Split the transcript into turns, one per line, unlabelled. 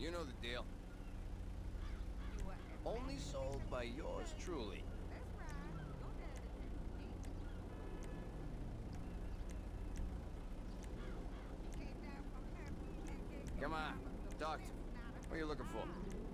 You know the deal. Only sold by yours truly. Come on, doctor. What are you looking for?